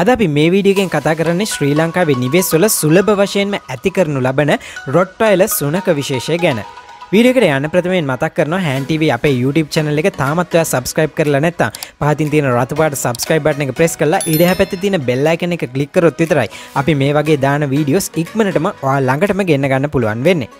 අද අපි මේ වීඩියගෙන් කතා කරන්නේ ශ්‍රී ලංකාවේ නිවෙස්වල සුලභ වශයෙන්ම ඇති කරනු ලබන රොට්ටයිල සුනක විශේෂය ගැන. වීඩියකට යන්න ප්‍රථමයෙන් මතක් කරන හැන්ටව අප YouTube චනල එක තාමත්ව සබස්ක්‍රයිබ් කරලා නැත්ත පහතින් තියෙන රතුපාට සබස්ක්‍රයිබ් බටන එක ප්‍රෙස් කරලා ඉඩ පැති තින බෙල්ලයිකන එක කලික්කරොත් විතරයි අපි මේ වගේ දාන වීඩියෝස් ඉක්මනටම ළඟටම ගන්න ගන්න පුළුවන් වෙන්නේ.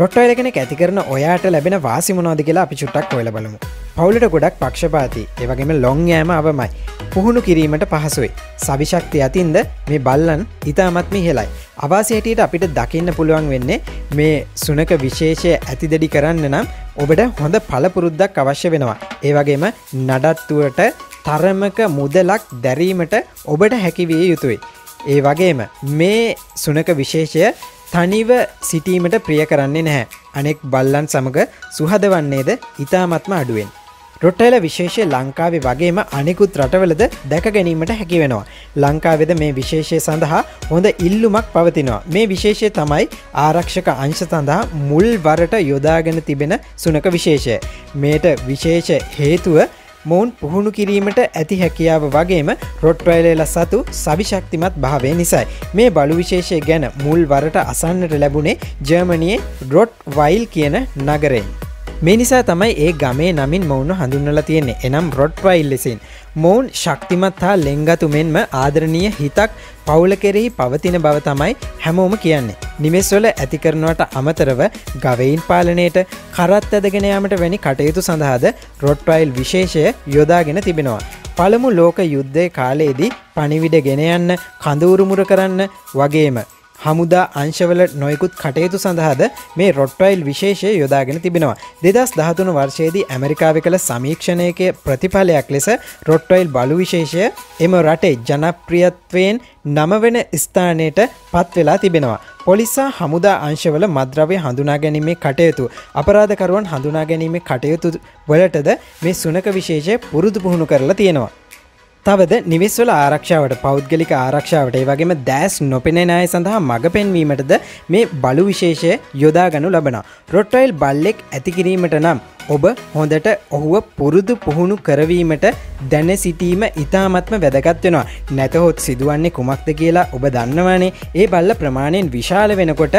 රොට්ටයිලකෙන ඇති කරන ඔයාට ලැබෙන වාසිමනෝද කියලා අපි චුට්ටක් ඔොල බලමු. පවුලට ගොඩක් පක්ෂපාති ඒවගේම ලොං යෑම අවමයි. පුහුණු කිරීමට පහසුයි. සවිශක්ති අතින්ද මේ බල්ලන් ඉතාමත්ම හෙලයි. අවාසයටට අපිට දකින්න පුළුවන් වෙන්නේ මේ සුනක විශේෂය ඇතිදඩි කරන්න නම් ඔබට හොඳ පලපුරුද්දක් අවශ්‍ය වෙනවා. ඒවගේම නඩත්තුවට තරමක මුදලක් දැරීමට ඔබට හැකිවිය යුතුයි. ඒ වගේම මේ සුනක විශේෂය තනිව සිටීමට ප්‍රිය කරන්නේ නැහැ. අනෙක් බල්ලන් සමඟ සුහදවන්නේද ඉතාමත්ම අඩුවෙන්. රොට්ටයිල විශේෂය ලංකාවේ වගේම අනෙකුත් රටවලද දැක ගැනීමට හැකි වෙනවා. ලංකාවෙද මේ විශේෂය සඳහා හොඳ ඉල්ලුමක් පවතිනවා. මේ විශේෂය තමයි ආරක්ෂක අංශ සඳහා මුල් වරට යොදාගෙන තිබෙන සුනක විශේෂය. මේට විශේෂ හේතුව මොවුන් පුහුණු කිරීමට ඇති හැකියාව වගේම රොට්වයිලල සතු සවිශක්තිමත් භාවය නිසයි. මේ බලු විශේෂය ගැන මුල් වරට අසන්නට ලැබුණේ ජර්මණයේ ඩොට් වයිල් කියන නගරෙන්. මේ නිසා තමයි ඒ ගමේ නමින් මොවුණු හඳුන්නල තියෙන්නේ එනම් රොට්වයිල් ලෙසින්. මොවුන් ශක්තිමත් හා ලෙංගතු මෙන්ම ආදරණීය හිතක් පවුල කෙරෙහි පවතින බව තමයි හැමෝම කියන්නේ. නිවෙස්වල ඇතිකරනවට අමතරව ගවයින් පාලනයට කරත් ඇදගෙනයාමට වැනි කටයුතු සඳහාද රොට්වයිල් විශේෂය යොදාගෙන තිබෙනවා. පළමු ලෝක යුද්ධය කාලයේදී පනිවිඩ ගෙනයන්න කඳවුරුමුර කරන්න වගේම හමුදා අංශවල නොයකුත් කටයුතු සඳහාද මේ රොට්ටයිල් විශේෂය යොදාගෙන තිබෙනවා. දෙදස් දහතුන වර්ෂයේදී ඇමරිකාව කළ සමීක්ෂණයක ප්‍රතිඵලයක් ලෙස රොට්ටයිල් බලු විශේෂය එම රටේ ජනප්‍රියත්වයෙන් නමවෙන ස්ථානයට පත් වෙලා තිබෙනවා. පොලිසා හමුදා අංශවල මද්‍රවය හඳුනා ගැනීමේ කටයුතු අපරාධකරුවන් හඳුනා ගැනීමේ කටයුතු වලටද මේ සුනක විශේෂය පුරුදු පුහුණු කරලා තියෙනවා. තවද නිවෙස්වල ආරක්ෂාවට පෞද්ගලික ආරක්ෂාවට ඒ වගේම දෑස් නොපෙනෙන අය සඳහා මඟ පෙන්වීමටද මේ බලු විශේෂය යොදාගනු ලබන. රොට්ටයිල් බල්ලෙක් ඇතිකිරීමට නම් ඔබ හොඳට ඔහුව පුරුදු පුහුණු කරවීමට දැන සිටීම ඉතාමත්ම වැදගත් වෙනවා. නැතහොත් සිදුවන්නේ කුමක්ද කියලා ඔබ දන්නවනේ ඒ බල්ල ප්‍රමාණයෙන් විශාල වෙනකොට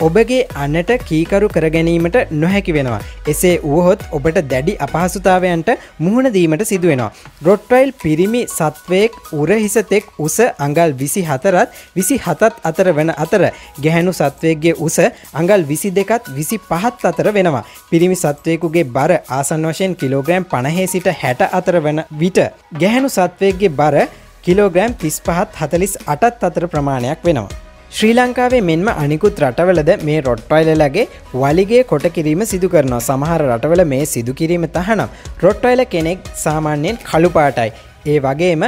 ඔබගේ අන්නට කීකරු කරගැනීමට නොහැකි වෙනවා. එසේ වුවහොත් ඔබට දැඩි අපහසුතාවයන්ට මුහුණදීමට සිදුවෙනවා. රොට්ටයිල් පිරිමි සත්වයෙක් උරහිසතෙක් උස අඟල් විසි හතරත් විසි හතත් අතර වන අතර ගැහැනු සත්වයක්ගේ උස අඟල් විසි දෙකත් විසි පහත් අතර වෙනවා. පිරිමි සත්වයකුගේ බර ආසන් වශයෙන් කිලෝග්‍රෑම් පණහේ සිට හැට අතර වන විට ගැහැනු සත්වයක්ගේ බර කිලෝග්‍රෑම් තිස් පහත් හතලිස් අටත් අතර ප්‍රමාණයක් වෙනවා. ශ්‍රී ලංකාවේ මෙන්ම අනිකුත් රටවලද මේ රොට්ටයිලලගේ වලිගේ කොට කිරීම සිදු කරනවා සමහර රටවල මේ සිදු කිරීම තහනම් රොට්ටයිල කෙනෙක් සාමාන්‍යයෙන් කළු පාටයි. ඒ වගේම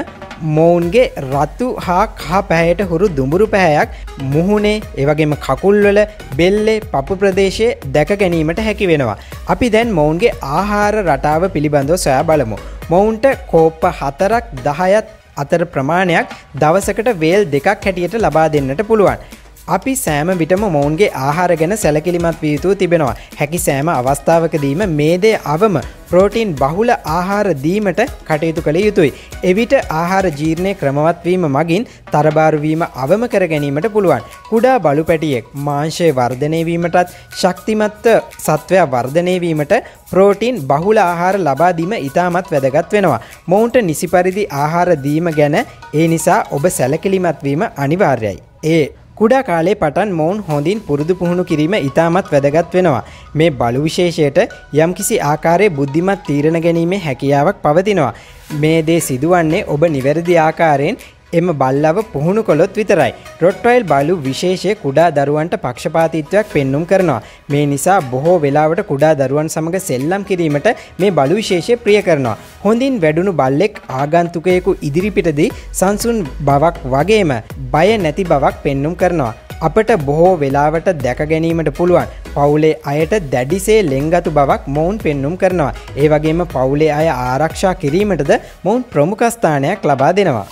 මොවුන්ගේ රත්තු හා කහ පැහැයට හුරු දුඹුරු පැහැයක් මුහුණේ ඒවගේම කකුල්වල බෙල්ලේ පපු ප්‍රදේශය දැක ගැනීමට හැකි වෙනවා. අපි දැන් මොවුන්ගේ ආහාර රටාව පිළිබඳව සොයා බලමු. මොවුන්ට කෝප්ප හතරක් දහයත් අතර ප්‍රමාණයක් දවසකට වේල් දෙකක් හැටියට ලබා දෙන්නට පුළුවන්. අපි සෑම විටම මොවුන්ගේ ආහාර ගැන සැලකිලිමත් විය යුතු තිබෙනවා. හැකි සෑම අවස්ථාවකදීම මේ දේ අවම ප්‍රෝටීන් බහුල ආහාර දීමට කටයුතු කළ යුතුයි. එවිට ආහාර ජීර්ණය ක්‍රමවත්වීම මගින් තරබාරුවීම අවම කර ගැනීමට පුළුවන්. කුඩා බලු පැටියෙක් මාංශය වර්ධනයවීමටත් ශක්තිමත්ත සත්වයා වර්ධනයවීමට ප්‍රෝටීන් බහුල ආහාර ලබාදීම ඉතාමත් වැදගත් වෙනවා. මොවුන්ට නිසි පරිදි ආහාර දීම ගැන ඒ නිසා ඔබ සැලකිලිමත්වීම අනිවාර්යයි. ඒ කුඩා කාලේ පටන් මොවුන් හොඳින් පුරුදු පුහුණු කිරීම ඉතාමත් වැදගත් වෙනවා. මේ බලු විශේෂයට යම්කිසි ආකාරයේ බුද්ධිමත් තීරණ ගැනීමේ හැකියාවක් පවතිනවා. මේ දේ සිදුවන්නේ ඔබ නිවැරදි ආකාරයෙන් එම බල්ලව පුහුණු කොළොත් විතරයි. රොට්ටයිල් බලු විශේෂය කුඩා දරුවන්ට පක්ෂපාතිත්වයක් පෙන්නුම් කරනවා. මේ නිසා බොහෝ වෙලාවට කුඩා දරුවන් සමඟ සෙල්ලම් කිරීමට මේ බලු විශේෂය ප්‍රිය කරනවා. හොඳින් වැඩුණු බල්ලෙක් ආගන්තුකයෙකු ඉදිරිපිටදී සංසුන් බවක් වගේම බය නැති බවක් පෙන්නුම් කරනවා. අපට බොහෝ වෙලාවට දැක ගැනීමට පුළුවන් පවුලේ අයට දැඩිසේ ලෙංගතු බවක් මොවුන් පෙන්නුම් කරනවා. ඒ වගේම පවුලේ අය ආරක්ෂා කිරීමටද මොවුන් ප්‍රමුඛස්ථානයක් ලබා දෙනවා.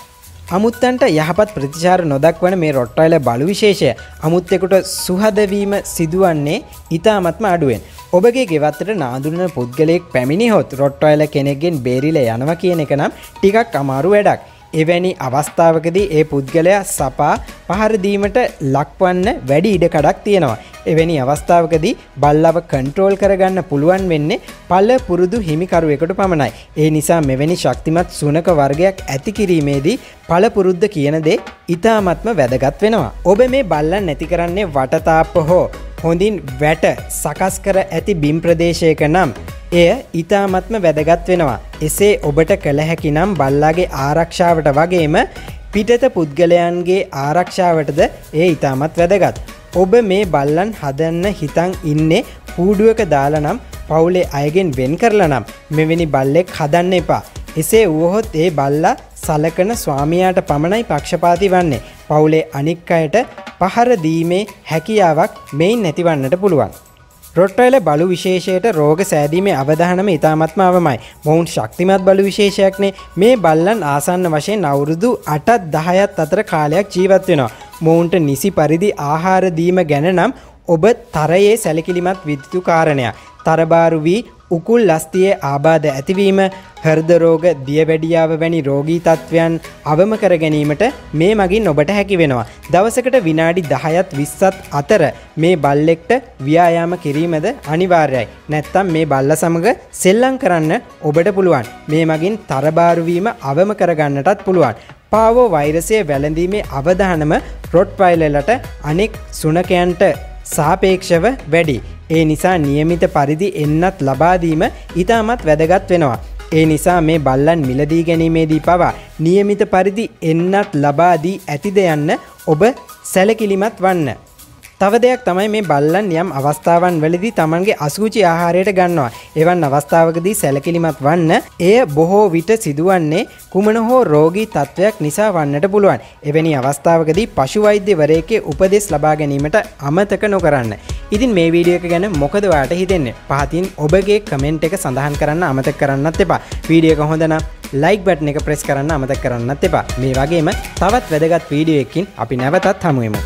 අමුත්තන්ට යහපත් ප්‍රතිචාර නොදක්වන මේ රොට්ටයිල බලු විශේෂය අමුත්තෙකුට සුහදවීම සිදුවන්නේ ඉතාමත්ම අඩුවෙන්. ඔබගේ ගෙවත්තට නාදුරන පුද්ගලයෙක් පැමිණි හොත් රොට්ටයිල කෙනෙක්ගෙන් බේරිල යනවා කියන එක නම් ටිකක් අමාරු වැඩක්. එවැනි අවස්ථාවකදී ඒ පුද්ගලයා සපා පහරදීමට ලක්වන්න වැඩි ඉඩකඩක් තියෙනවා. එවැනි අවස්ථාවකදී බල්ලව කන්ට්‍රෝල් කරගන්න පුළුවන් වෙන්නේ පල පුරුදු හිමිකරුවෙකුට පමණයි. ඒ නිසා මෙවැනි ශක්තිමත් සුනක වර්ගයක් ඇති කිරීමේදී පලපුරුද්ධ කියන දේ ඉතාමත්ම වැදගත් වෙනවා. ඔබ මේ බල්ලන් නැති කරන්නේ වටතාප්ප හෝ හොඳින් වැට සකස් කර ඇති බිම් ප්‍රදේශයක නම් එය ඉතාමත්ම වැදගත් වෙනවා. එසේ ඔබට කළ හැකි නම් බල්ලාගේ ආරක්ෂාවට වගේම පිටත පුද්ගලයන්ගේ ආරක්ෂාවටද ඒ ඉතාමත් වැදගත්. ඔබ මේ බල්ලන් හදන්න හිතන් ඉන්නේ පූඩුවක දාලා නම් පවුලේ අයගෙන් වෙන් කරලා නම් මෙවැනි බල්ලෙක් හදන්න එපා. එසේ වුවහොත් ඒ බල්ලා සලකන ස්වාමියාට පමණයි පක්ෂපාති වන්නේ. පවුලේ අනික් අයට පහර දීමේ හැකියාවක් මෙයින් නැතිවන්නට පුළුවන්. රොට්ටයිල බලු විශේෂයට රෝග සෑදීමේ අවධානම ඉතාමත්ම අවමයි. මොවුන් ශක්තිමත් බලු විශේෂයක්නේ මේ බල්ලන් ආසන්න වශයෙන් අවුරුදු අටත් දහයත් අතර කාලයක් ජීවත් වෙනවා. මොවුන්ට නිසි පරිදි ආහාරදීම ගැන නම් ඔබ තරයේ සැලකිලිමත් විද්තු කාරණයක්. තරබාරු වී උකුල් ලස්තියේ ආබාධ ඇතිවීම හර්දරෝග දියවැඩියාව වැනි රෝගී තත්ත්වයන් අවම කර ගැනීමට මේ මගින් ඔබට හැකි වෙනවා. දවසකට විනාඩි දහයත් විස්සත් අතර මේ බල්ලෙක්ට ව්‍යායාම කිරීමද අනිවාර්යයි. නැත්තම් මේ බල්ල සමඟ සෙල්ලං කරන්න ඔබට පුළුවන්. මේ මගින් තරබාරුවීම අවම කරගන්නටත් පුළුවන්. පාවෝ වෛරසය වැළඳීමේ අවධානම රොට් වයිලලට අනෙක් සුනකයන්ට සාපේක්ෂව වැඩි. ඒ නිසා නියමිත පරිදි එන්නත් ලබාදීම ඉතාමත් වැදගත් වෙනවා. ඒ නිසා මේ බල්ලන් මිලදී ගැනීමේදී පවා නියමිත පරිදි එන්නත් ලබාදී ඇතිද යන්න ඔබ සැලකිලිමත් වන්න. තව දෙයක් තමයි මේ බල්ලන් යම් අවස්ථාවන් වලදී තමන්ගේ අසූචි ආහාරයට ගන්නවා. එවන් අවස්ථාවකදී සැලකිලිමත් වන්න එය බොහෝ විට සිදුවන්නේ කුමන හෝ රෝගී තත්ත්වයක් නිසා වන්නට පුළුවන්. එවැනි අවස්ථාවකදී පශු වෛද්‍යවරයෙක්ගේ උපදෙස් ලබා ගැනීමට අමතක නොකරන්න. ඉතින් මේ වීඩියෝ එක ගැන මොකද වාට හිතෙන්නේ? පහතින් ඔබගේ කමෙන්ට් එක සඳහන් කරන්න අමතක කරන්නත් එපා. වීඩියෝ එක හොඳ නම් ලයික් බටන් එක ප්‍රෙස් කරන්න අමතක කරන්නත් එපා. මේ වගේම තවත් වැදගත් වීඩියෝ එකකින් අපි නැවතත් හමුවෙමු.